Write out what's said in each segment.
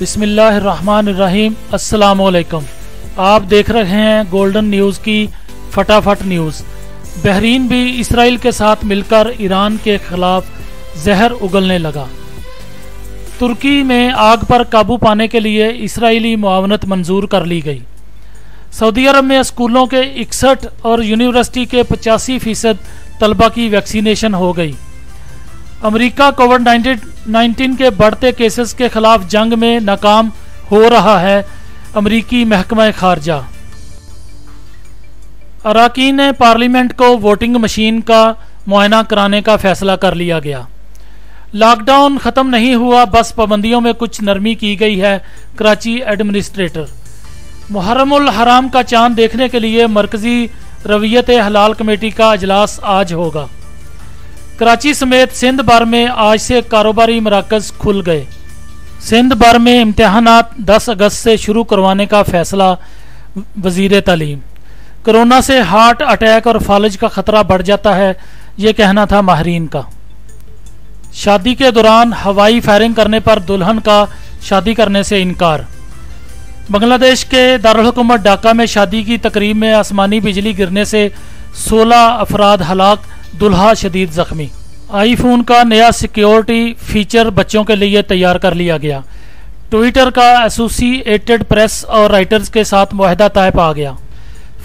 बिस्मिल्लाहिर्रहमानिर्रहीम। अस्सलाम वालेकुम आप देख रहे हैं गोल्डन न्यूज़ की फटाफट न्यूज़ बहरीन भी इसराइल के साथ मिलकर ईरान के खिलाफ जहर उगलने लगा। तुर्की में आग पर काबू पाने के लिए इसराइली मुआवनत मंजूर कर ली गई। सऊदी अरब में स्कूलों के इकसठ और यूनिवर्सिटी के पचासी फ़ीसद तलबा की वैक्सीनेशन हो गई। अमेरिका कोविड नाइन्टीन के बढ़ते केसेस के खिलाफ जंग में नाकाम हो रहा है अमरीकी महकमा खारजा। अरकान पार्लियामेंट को वोटिंग मशीन का मुआयना कराने का फैसला कर लिया गया। लॉकडाउन ख़त्म नहीं हुआ, बस पाबंदियों में कुछ नरमी की गई है, कराची एडमिनिस्ट्रेटर। मुहर्रमुल हराम का चाँद देखने के लिए मरकजी रवियत हलाल कमेटी का अजलास आज होगा। कराची समेत सिंध भर में आज से कारोबारी मराकज खुल गए। सिंध भर में इम्तहान 10 अगस्त से शुरू करवाने का फैसला वज़ीर तालीम। कोरोना से हार्ट अटैक और फालज का खतरा बढ़ जाता है, ये कहना था माहरीन का। शादी के दौरान हवाई फायरिंग करने पर दुल्हन का शादी करने से इनकार। बांग्लादेश के दारकूमत ढाका में शादी की तकरीब में आसमानी बिजली गिरने से 16 अफराद हलाक दुल्हा शदीद जख्मी। आईफोन का नया सिक्योरिटी फीचर बच्चों के लिए तैयार कर लिया गया। ट्विटर का एसोसिएटेड प्रेस और राइटर्स के साथ माहदा तय आ गया।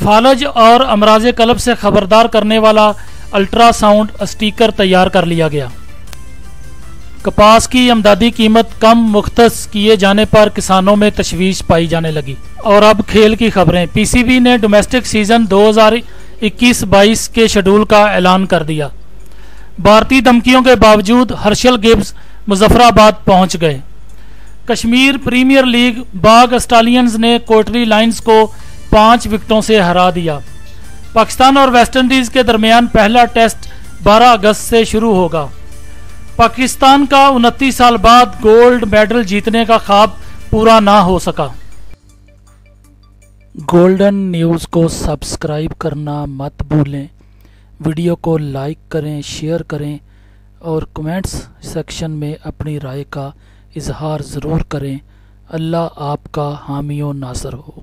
फालज और अमराज कलब से खबरदार करने वाला अल्ट्रासाउंड स्टीकर तैयार कर लिया गया। कपास की अमदादी कीमत कम मुख्त किए जाने पर किसानों में तशवीश पाई जाने लगी। और अब खेल की खबरें। पीसीबी ने डोमेस्टिक सीज़न 2021-22 के शेड्यूल का ऐलान कर दिया। भारतीय धमकियों के बावजूद हर्षल गिब्स मुजफ्फराबाद पहुँच गए। Kashmir premier league Bagh stallions ने कोटरी लाइंस को पाँच विकेटों से हरा दिया। पाकिस्तान और वेस्टइंडीज के दरमियान पहला टेस्ट 12 अगस्त से शुरू होगा। पाकिस्तान का उनतीस साल बाद गोल्ड मेडल जीतने का ख्वाब पूरा ना हो सका। गोल्डन न्यूज़ को सब्सक्राइब करना मत भूलें। वीडियो को लाइक करें शेयर करें और कमेंट्स सेक्शन में अपनी राय का इजहार ज़रूर करें। अल्लाह आपका हामी नासर हो।